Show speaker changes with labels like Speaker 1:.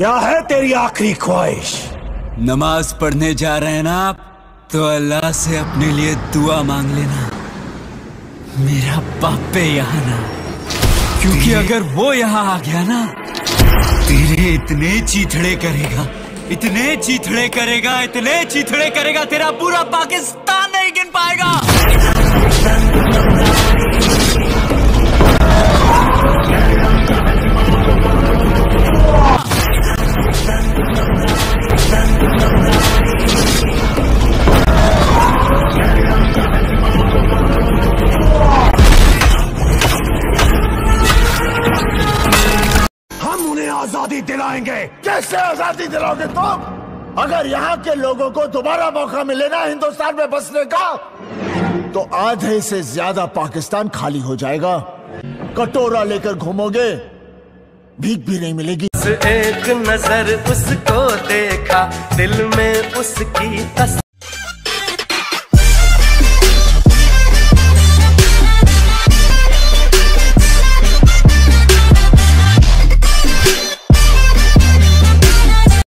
Speaker 1: क्या है तेरी आखिरी ख्वाहिश?
Speaker 2: नमाज़ पढ़ने जा रहे हैं ना आप तो अल्लाह से अपने लिए दुआ मांग लेना। मेरा पापे यहाँ ना। क्योंकि अगर वो यहाँ आ गया ना तेरे इतने चीथड़े करेगा इतने चीथड़े करेगा इतने चीथड़े करेगा तेरा पूरा पाकिस्तान
Speaker 1: आज़ादी दिलाएँगे।
Speaker 3: कैसे आज़ादी दिलाओगे तुम? अगर यहाँ के लोगों को दोबारा मौका मिले ना हिंदुस्तान में बसने का तो आधे से ज़्यादा पाकिस्तान खाली हो जाएगा। कटोरा लेकर घूमोगे भीख भी नहीं मिलेगी।
Speaker 4: एक नज़र उसको देखा दिल में उसकी तस